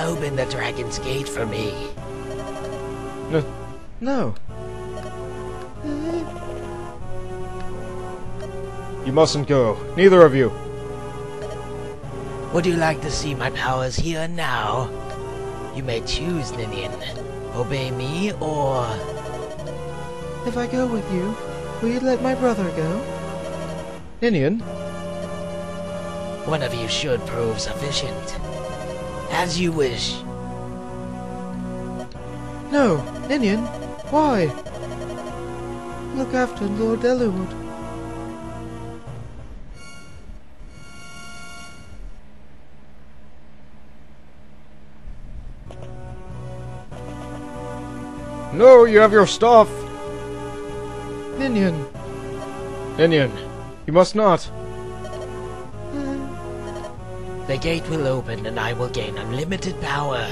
open the dragon's gate for me? No. No. You mustn't go. Neither of you. Would you like to see my powers here and now? You may choose, Ninian. Obey me or... If I go with you, will you let my brother go? Ninian? One of you should prove sufficient. As you wish. No, Ninian. Why? Look after Lord Eliwood. No, you have your stuff! Ninian. Ninian, you must not. The gate will open and I will gain unlimited power.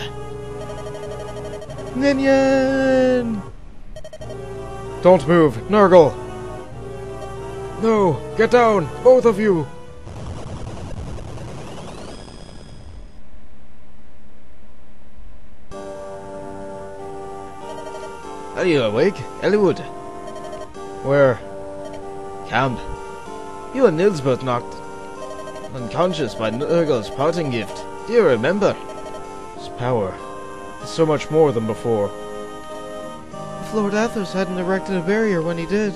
Ninian! Don't move, Nergal! No, get down, both of you! Are you awake, Eliwood? Where? Camp. You and Nils both knocked unconscious by Nergal's parting gift. Do you remember? His power. It's so much more than before. If Lord Athos hadn't erected a barrier when he did,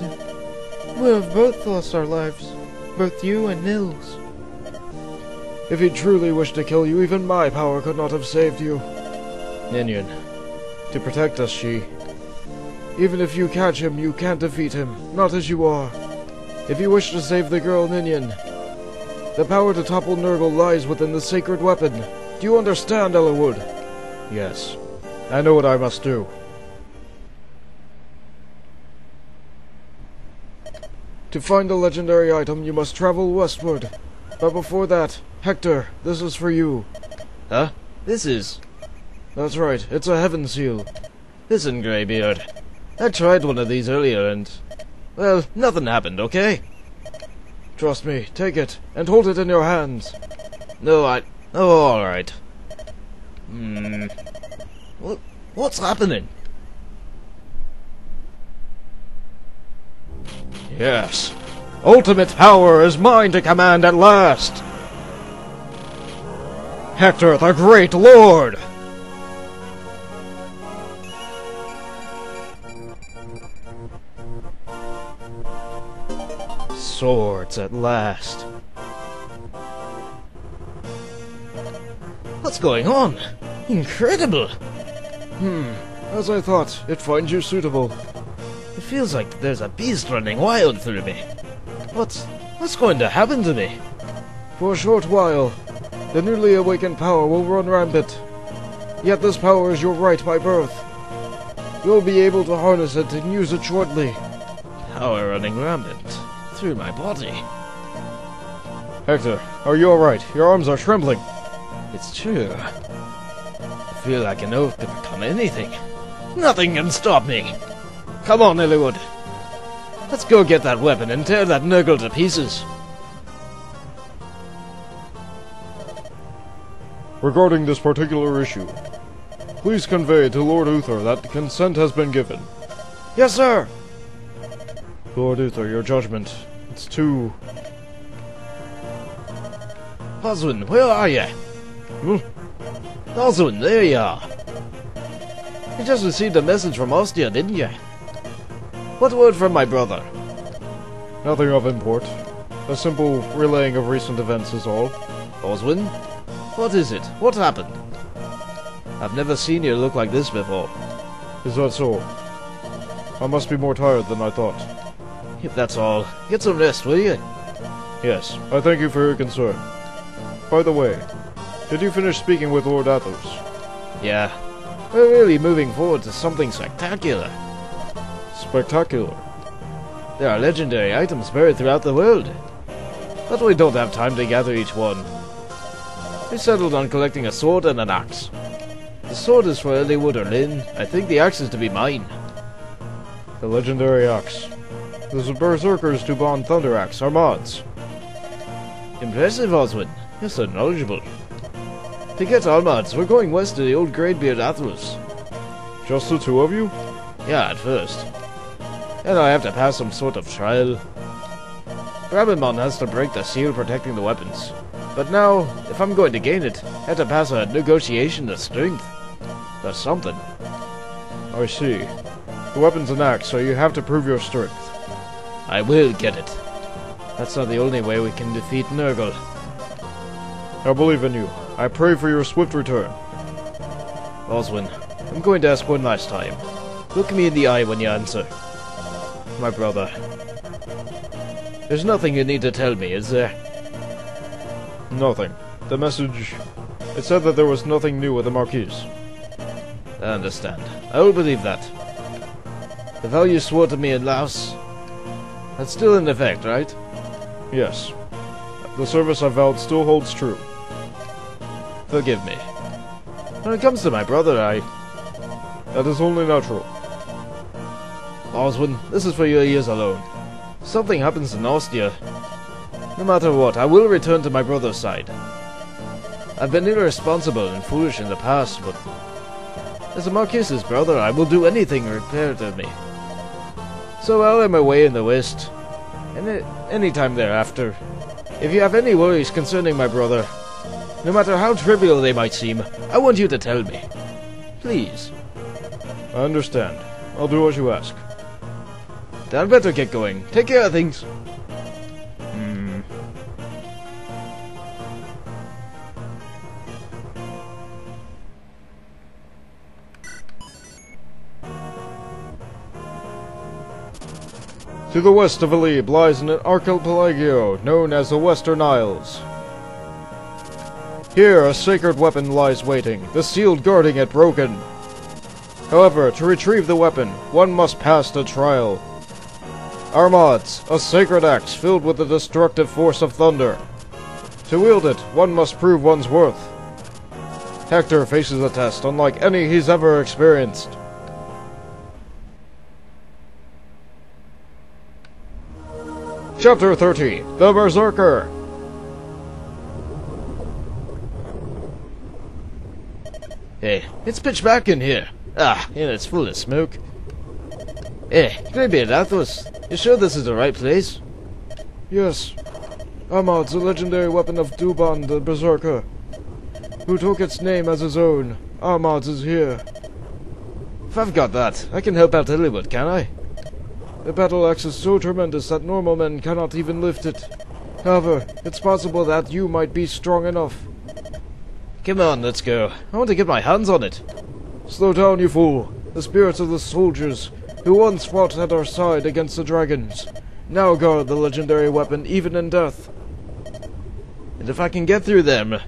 we would have both lost our lives. Both you and Nils. If he truly wished to kill you, even my power could not have saved you. Ninian, to protect us, she. Even if you catch him, you can't defeat him, not as you are. If you wish to save the girl, Ninian, the power to topple Nergal lies within the sacred weapon. Do you understand, Eliwood? Yes. I know what I must do. To find the legendary item, you must travel westward. But before that, Hector, this is for you. Huh? This is... That's right, it's a heaven seal. Listen, Greybeard. I tried one of these earlier and... Well, nothing happened, okay? Trust me, take it, and hold it in your hands. No, I... Oh, alright. Hmm... What, what's happening? Yes. Ultimate power is mine to command at last! Hector the Great Lord! Swords at last. What's going on? Incredible! Hmm, as I thought, it finds you suitable. It feels like there's a beast running wild through me. What's... what's going to happen to me? For a short while, the newly awakened power will run rampant. Yet this power is your right by birth. You'll be able to harness it and use it shortly. Power running rampant through my body. Hector, are you alright? Your arms are trembling. It's true. I feel like an oath to become anything. Nothing can stop me. Come on, Eliwood. Let's go get that weapon and tear that Nergal to pieces. Regarding this particular issue, please convey to Lord Uther that consent has been given. Yes, sir. Lord Uther, your judgment. It's too... Oswin, where are you? Hmm? Oswin, there you are. You just received a message from Ostia, didn't you? What word from my brother? Nothing of import. A simple relaying of recent events is all. Oswin? What is it? What happened? I've never seen you look like this before. Is that so? I must be more tired than I thought. If that's all, get some rest, will you? Yes, I thank you for your concern. By the way, did you finish speaking with Lord Athos? Yeah. We're really moving forward to something spectacular. Spectacular. There are legendary items buried throughout the world. But we don't have time to gather each one. We settled on collecting a sword and an axe. The sword is for Eliwood or Lyn. I think the axe is to be mine. The legendary axe. The Berserkers to Bond Thunder Axe Armads. Impressive, Oswin. You're so knowledgeable. To get Armads, we're going west to the old Greybeard Athos. Just the two of you? Yeah, at first. And I have to pass some sort of trial. Brammimond has to break the seal protecting the weapons. But now, if I'm going to gain it, I have to pass a negotiation of strength. That's something. I see. The weapon's an axe, so you have to prove your strength. I will get it. That's not the only way we can defeat Nergal. I believe in you. I pray for your swift return. Oswin, I'm going to ask one last time. Look me in the eye when you answer. My brother. There's nothing you need to tell me, is there? Nothing. The message... It said that there was nothing new with the Marquise. I understand. I will believe that. The vow you swore to me in Laos... That's still in effect, right? Yes. The service I vowed still holds true. Forgive me. When it comes to my brother, I... That is only natural. Oswin, this is for your ears alone. If something happens in Ostia, no matter what, I will return to my brother's side. I've been irresponsible and foolish in the past, but as a Marquise's brother, I will do anything required of me. So I'll on my way in the west, and any time thereafter. If you have any worries concerning my brother, no matter how trivial they might seem, I want you to tell me. Please. I understand. I'll do what you ask. I'd better get going. Take care of things. To the west of Alib lies an archipelago known as the Western Isles. Here a sacred weapon lies waiting, the shield guarding it broken. However, to retrieve the weapon, one must pass the trial. Armads, a sacred axe filled with the destructive force of thunder. To wield it, one must prove one's worth. Hector faces a test unlike any he's ever experienced. Chapter 30 The Berserker Hey, it's pitch black in here. Ah, and it's full of smoke. Hey, Greybeard Athos, you sure this is the right place? Yes. Armads a legendary weapon of Durban the Berserker, who took its name as his own. Armads is here. If I've got that, I can help out a little bit, can I? The battle axe is so tremendous that normal men cannot even lift it. However, it's possible that you might be strong enough. Come on, let's go. I want to get my hands on it. Slow down, you fool. The spirits of the soldiers who once fought at our side against the dragons, now guard the legendary weapon even in death. And if I can get through them,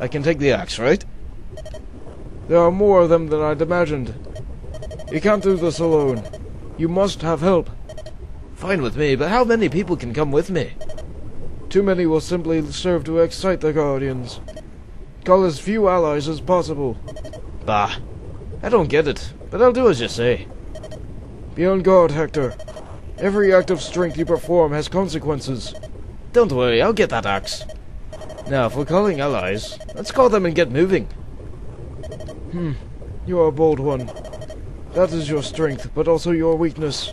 I can take the axe, right? There are more of them than I'd imagined. You can't do this alone. You must have help. Fine with me, but how many people can come with me? Too many will simply serve to excite the Guardians. Call as few allies as possible. Bah, I don't get it, but I'll do as you say. Be on guard, Hector. Every act of strength you perform has consequences. Don't worry, I'll get that axe. Now, if we're calling allies, let's call them and get moving. Hmm, you are a bold one. That is your strength, but also your weakness.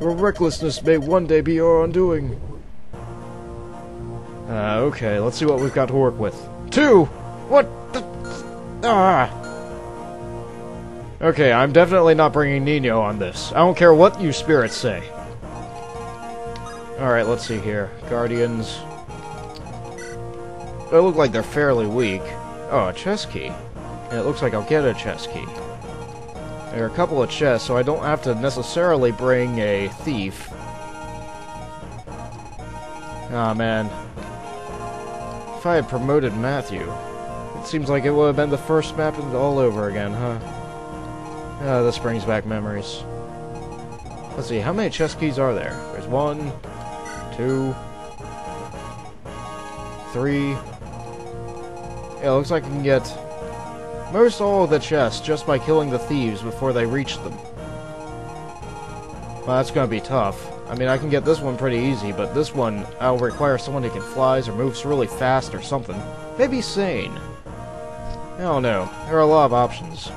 Your recklessness may one day be your undoing. Uh, okay, let's see what we've got to work with. Two! What the... Ah! Okay, I'm definitely not bringing Nino on this. I don't care what you spirits say. Alright, let's see here. Guardians. They look like they're fairly weak. Oh, a chest key. And it looks like I'll get a chess key. There are a couple of chests, so I don't have to necessarily bring a thief. Ah, oh, man. If I had promoted Matthew, it seems like it would have been the first map all over again, huh? Ah, this brings back memories. Let's see, how many chest keys are there? There's one, two, three. Yeah, it looks like I can get most all of the chests just by killing the thieves before they reach them. Well, that's gonna be tough. I mean, I can get this one pretty easy, but this one, I'll require someone who can flies or moves really fast or something. Maybe Sain. Oh no, there are a lot of options.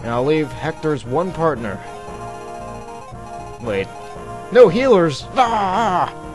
And I'll leave Hector's one partner. Wait. No healers! Ah!